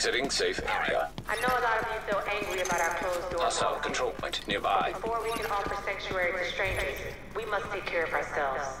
Exiting safe area. I know a lot of you feel angry about our closed door Hostile control point nearby. Before we can offer sanctuary to strangers, we must take care of ourselves.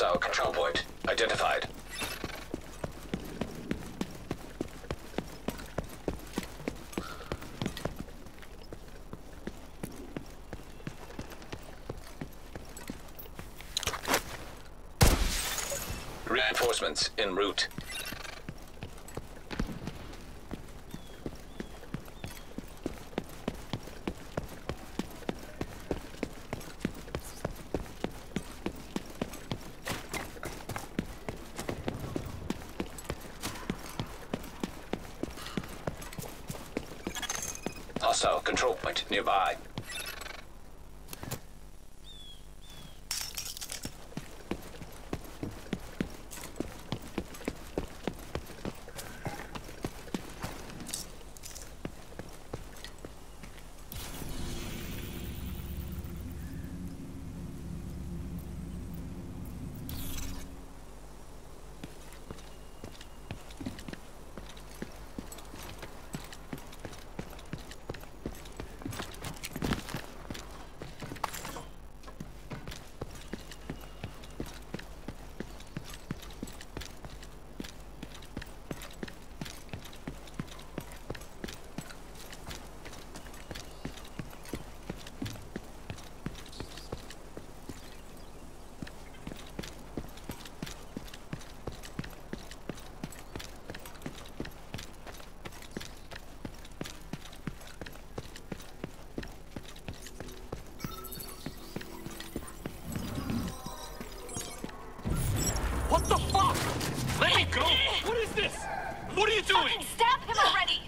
Hostile control point identified. Reinforcements en route. Hostile control point nearby. What is this? What are you doing? Fucking stab him already!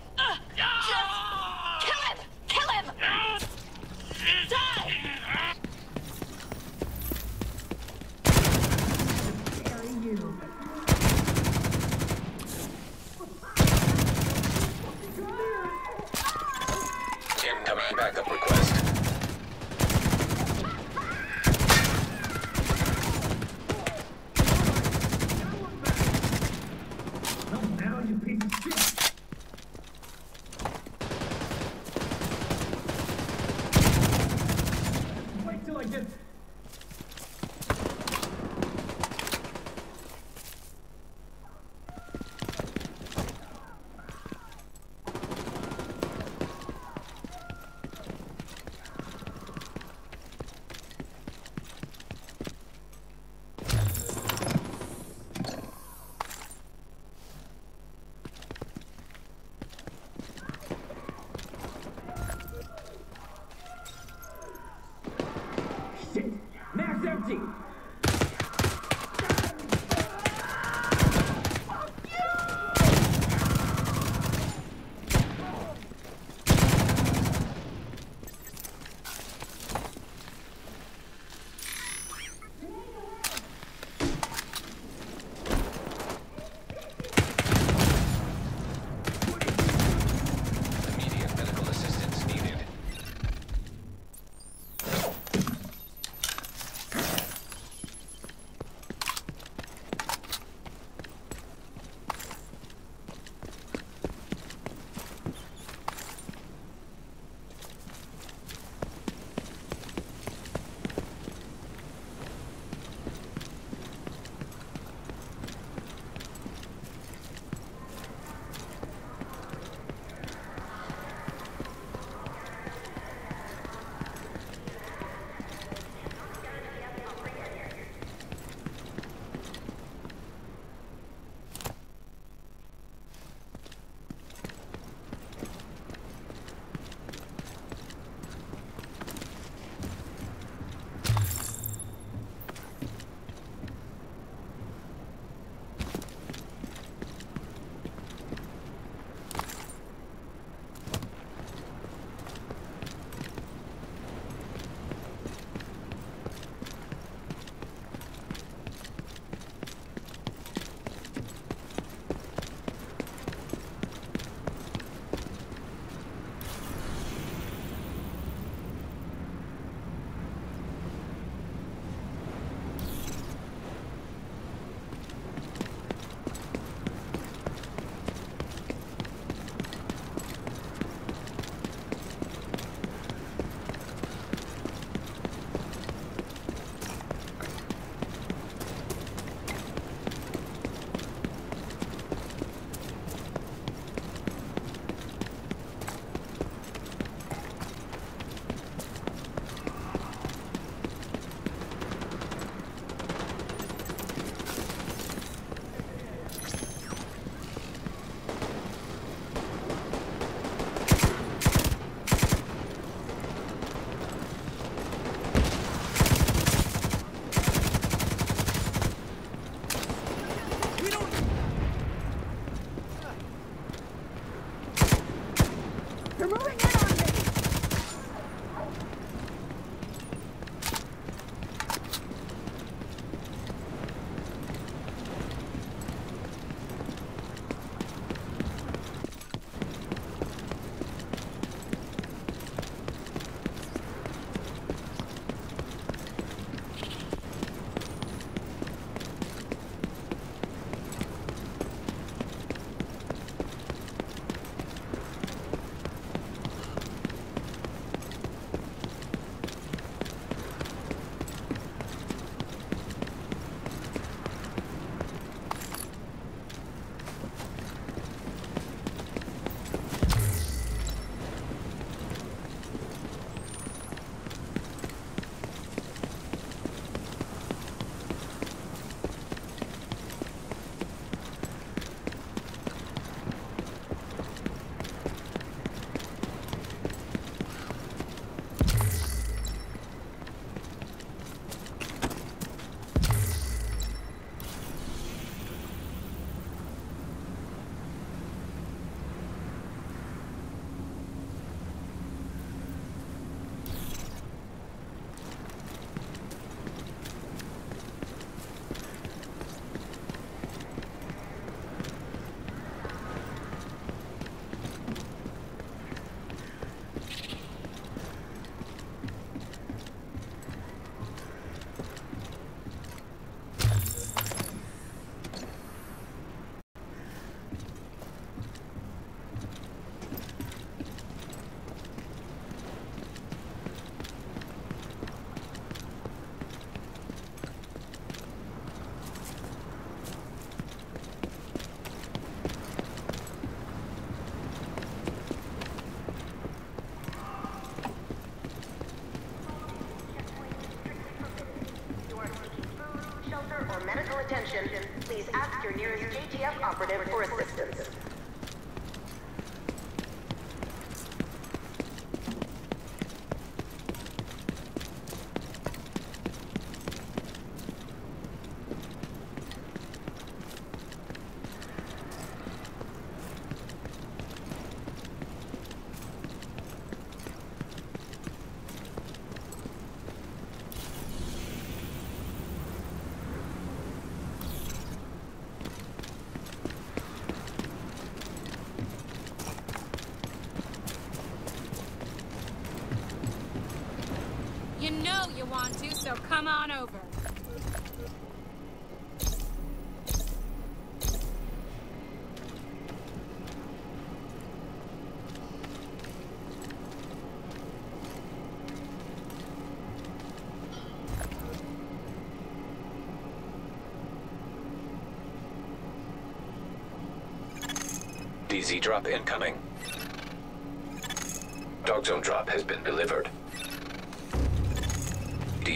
Know you want to, so come on over. DZ drop incoming. Dark Zone drop has been delivered.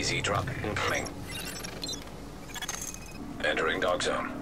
DZ drop incoming. Entering Dark Zone.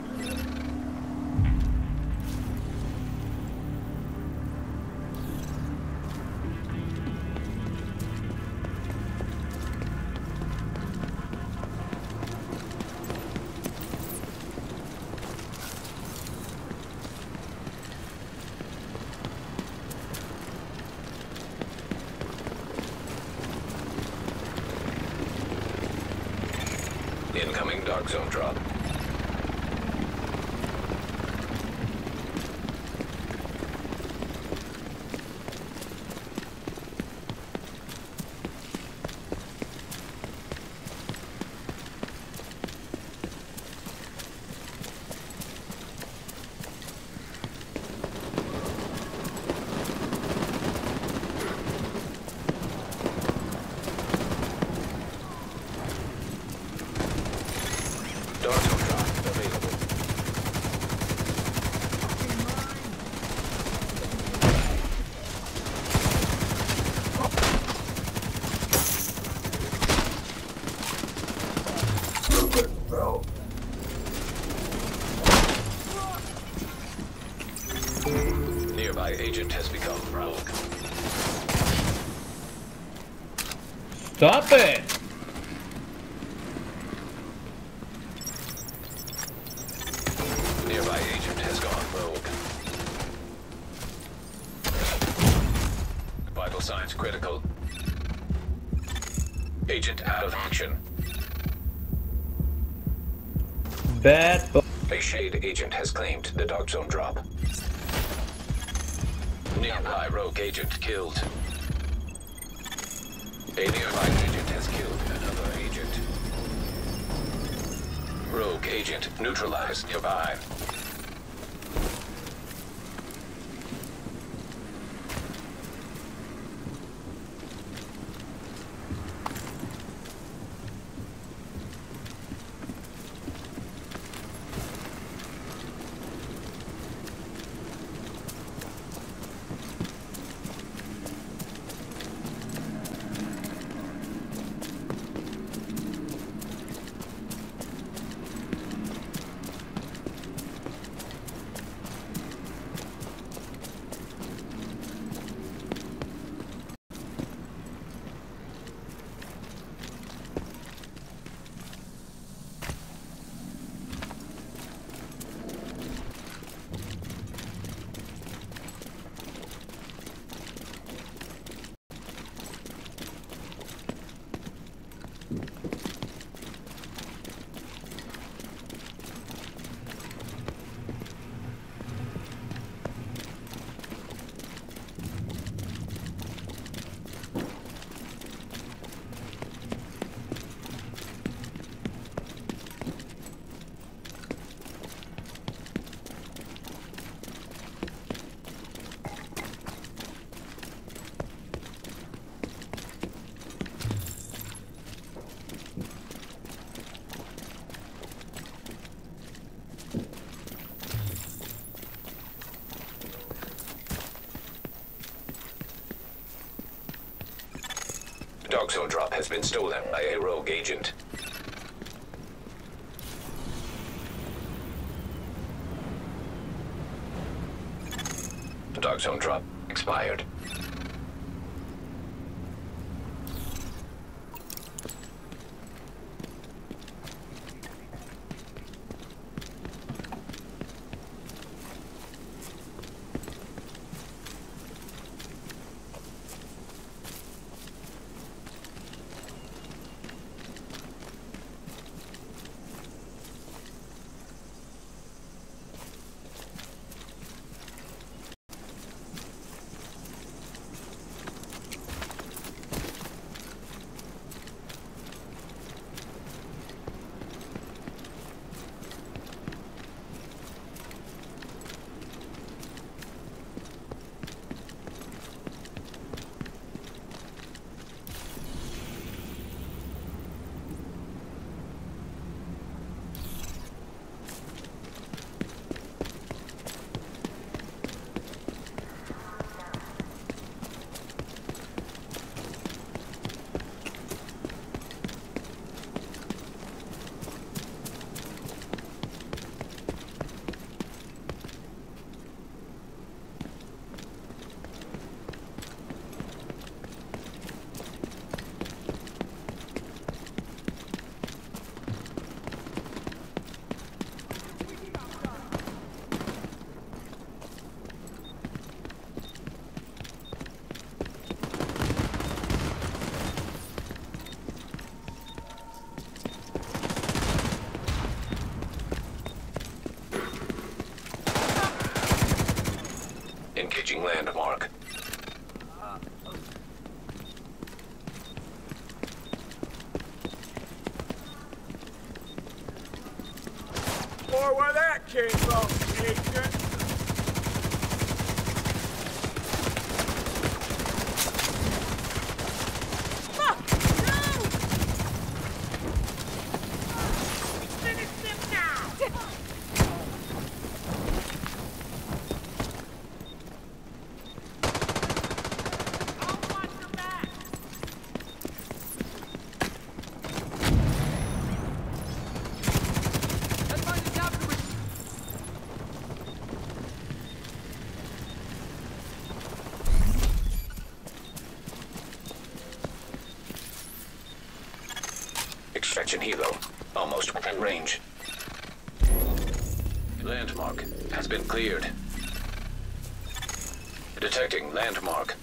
Verstappen. Agent neutralized nearby. Proton drop has been stolen by a rogue agent. The Dark Zone drop expired. Where Extraction helo. Almost within range. Landmark has been cleared. Detecting landmark.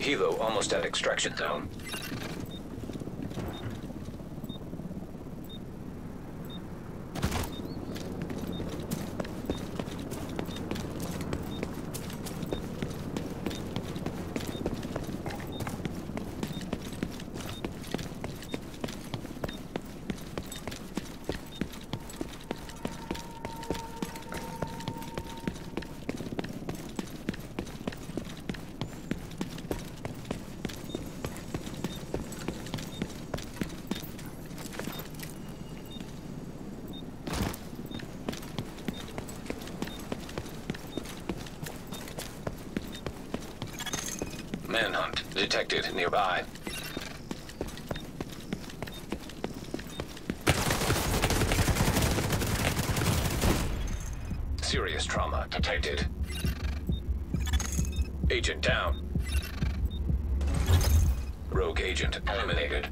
Helo almost at extraction zone. Detected nearby. Serious trauma detected. Agent down. Rogue agent eliminated.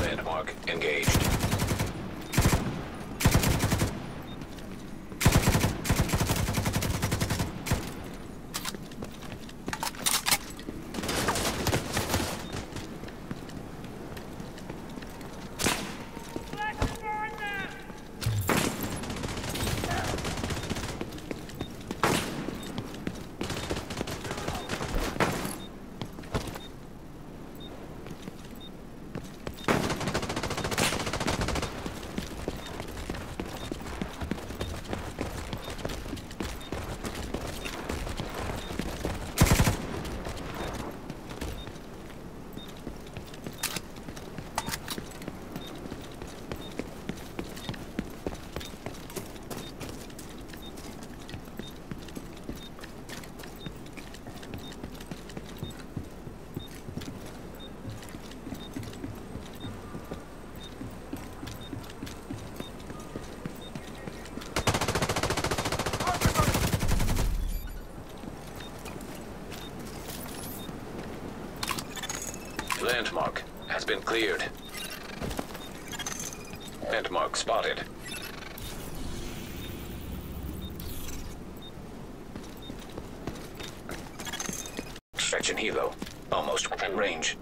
Landmark engaged. Landmark has been cleared. Landmark spotted. Extraction helo, Almost within range.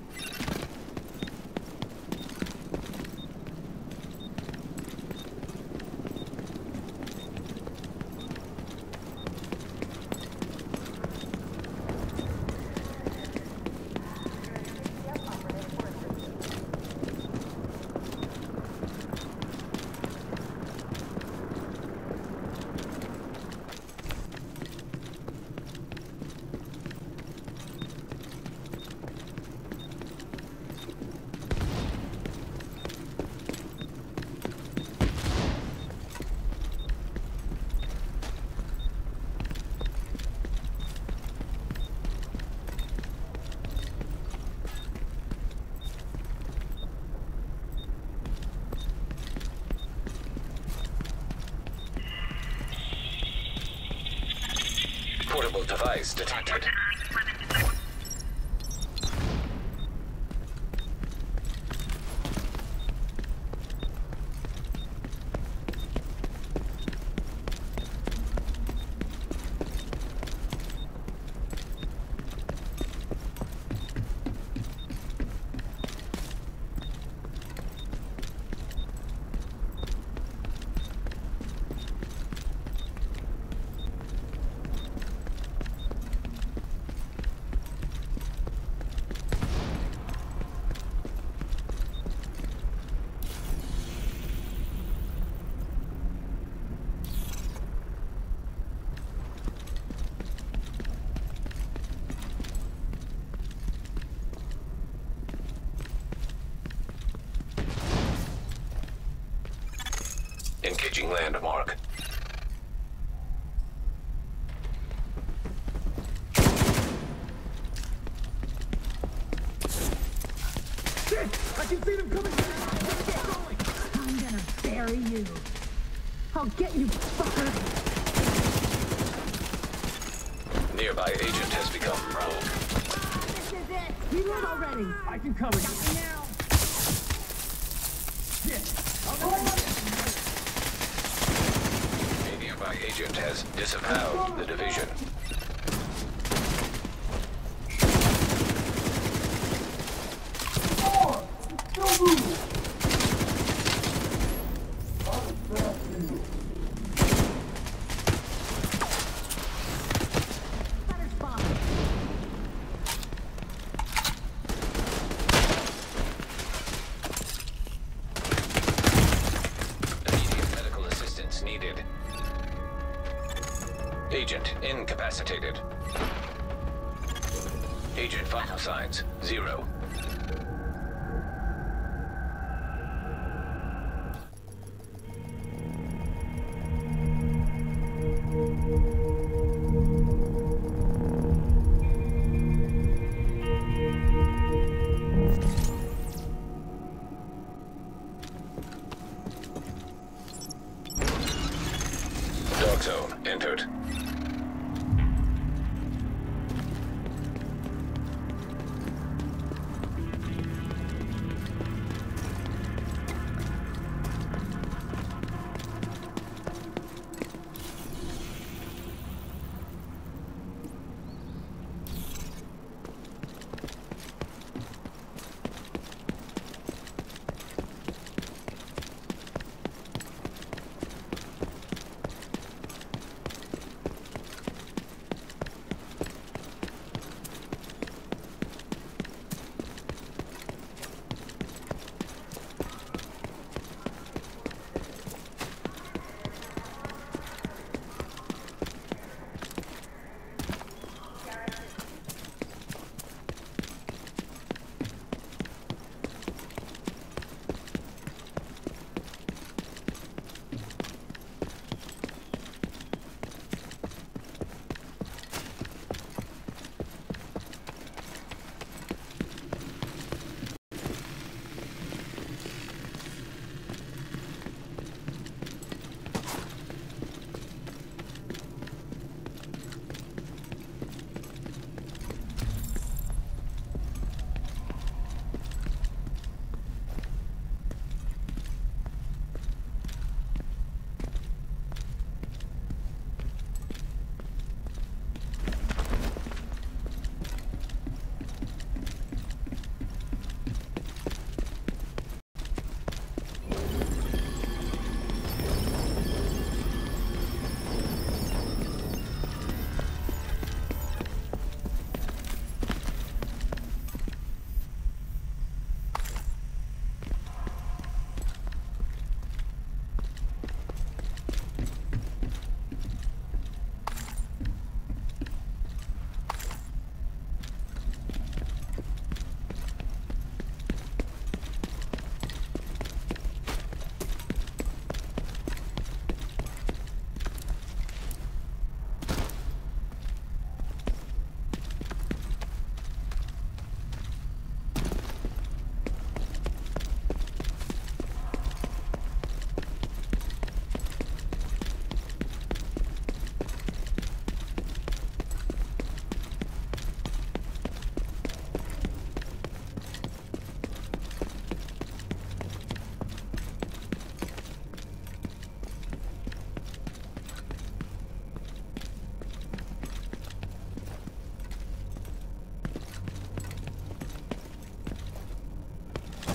Engaging landmark. Shit! I can see them coming! I'm gonna bury you. I'll get you, fucker. Nearby agent has become rogue. This is it. Reload already. I can cover you. Now. Shit! A nearby agent has disavowed the division.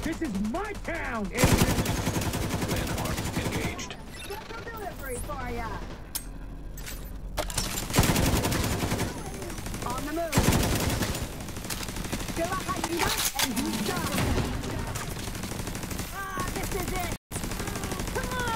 This is my town! Landmark engaged. Special delivery for ya. On the move. Fill a hydrant and you start. Ah, this is it. Come on!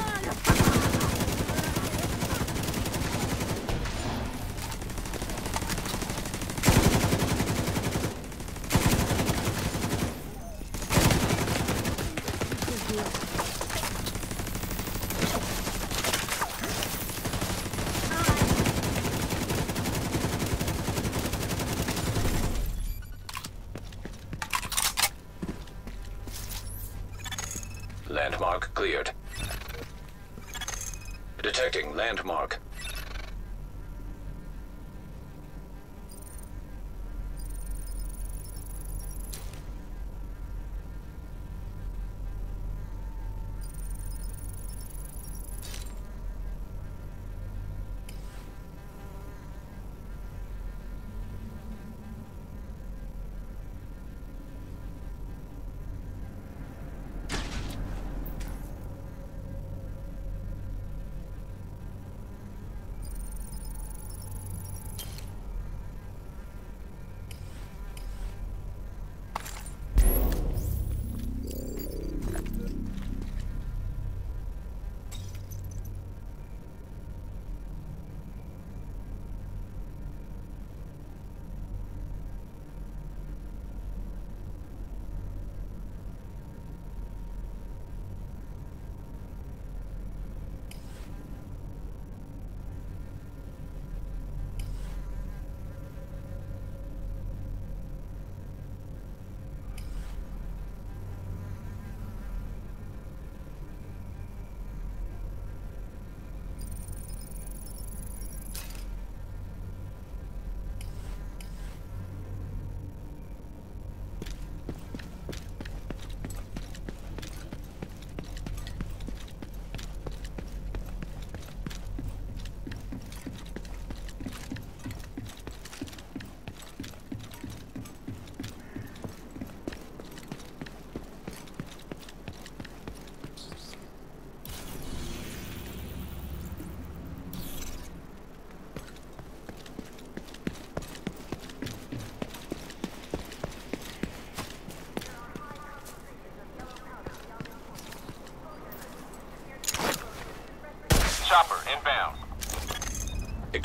Landmark cleared.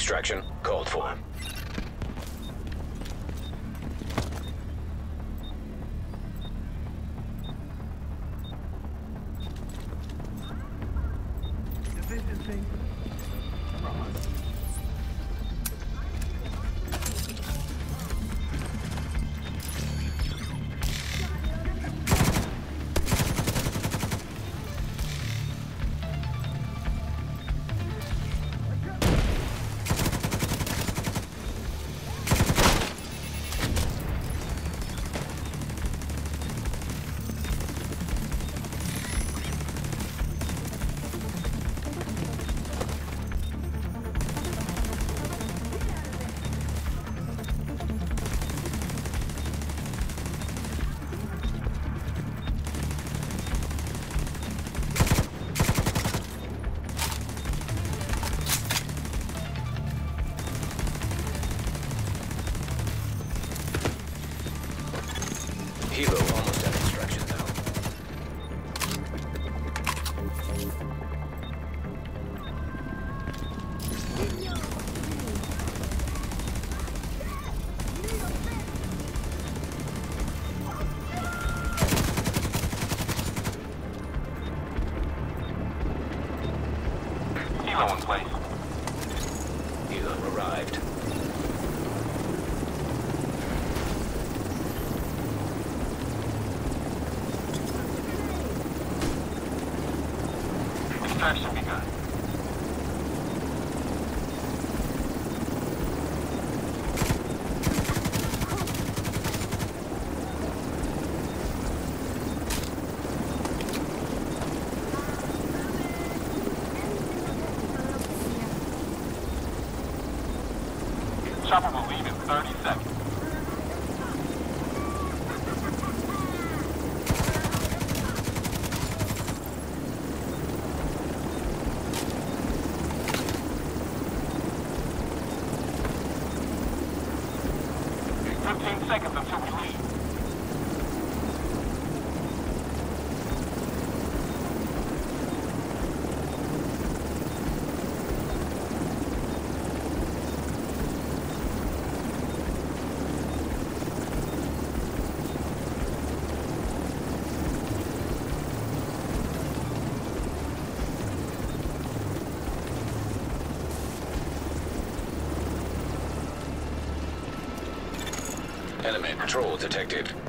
Extraction called for. 15 seconds until we leave. Patrol detected.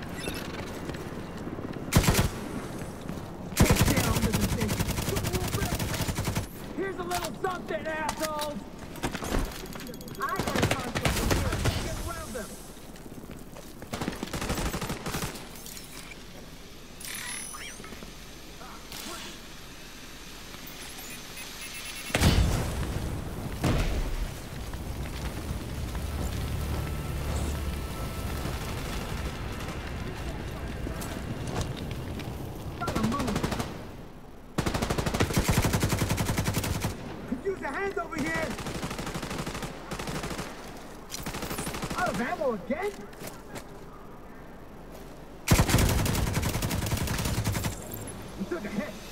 You took a hit.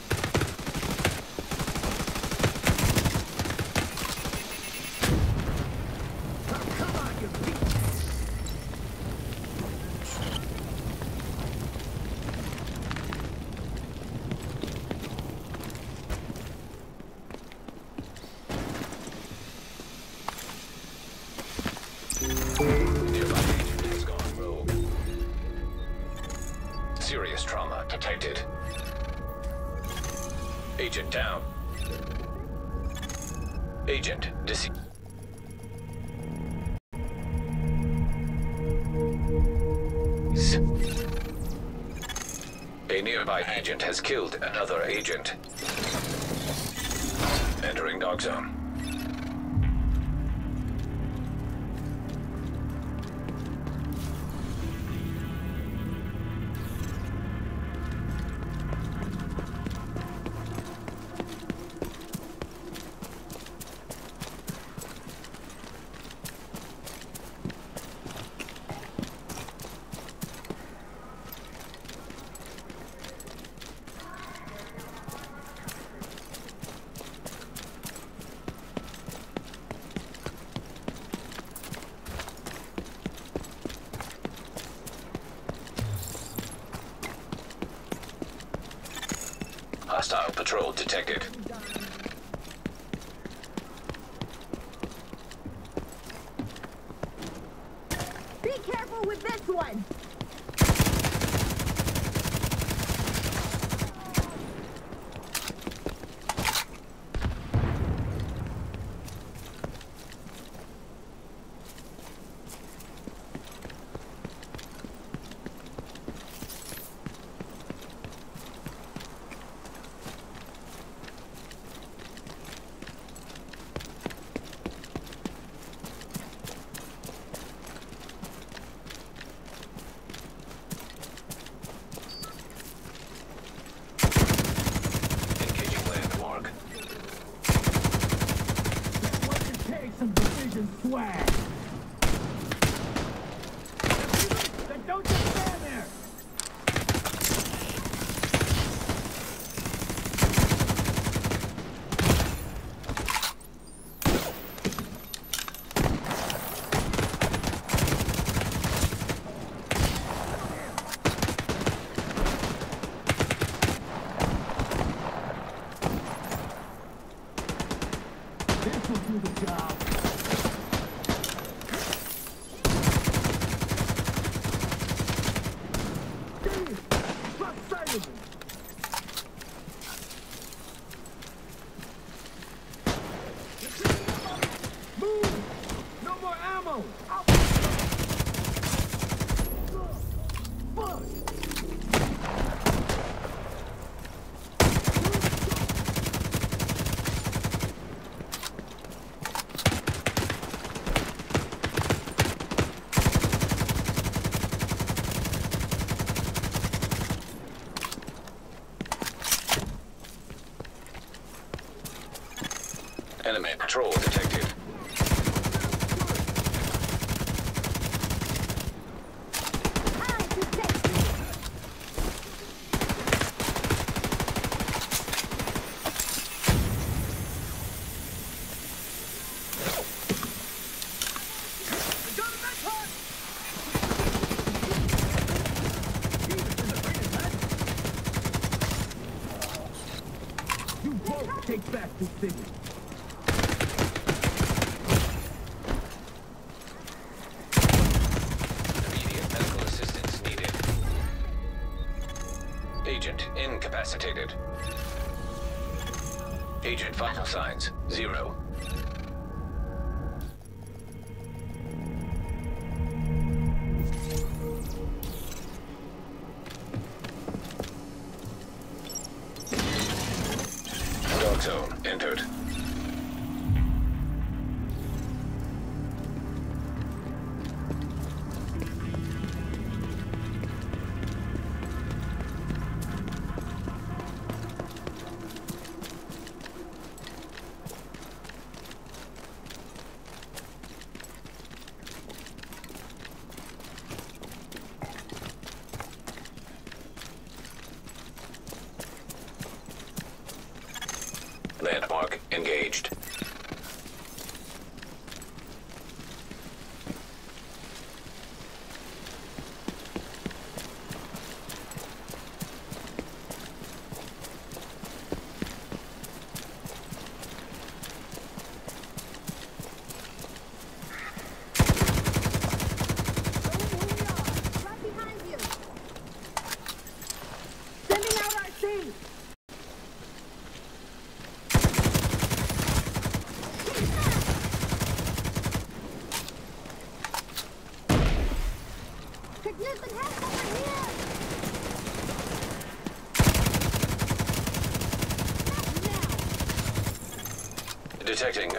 agent. Dece A nearby agent has killed another agent. Entering Dark Zone. patrol detected. back to figure. Immediate medical assistance needed. Agent incapacitated. Agent final signs, zero.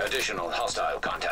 Additional hostile contact.